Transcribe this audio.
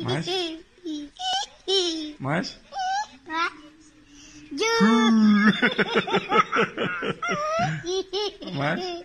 Mais? Mais? Mais?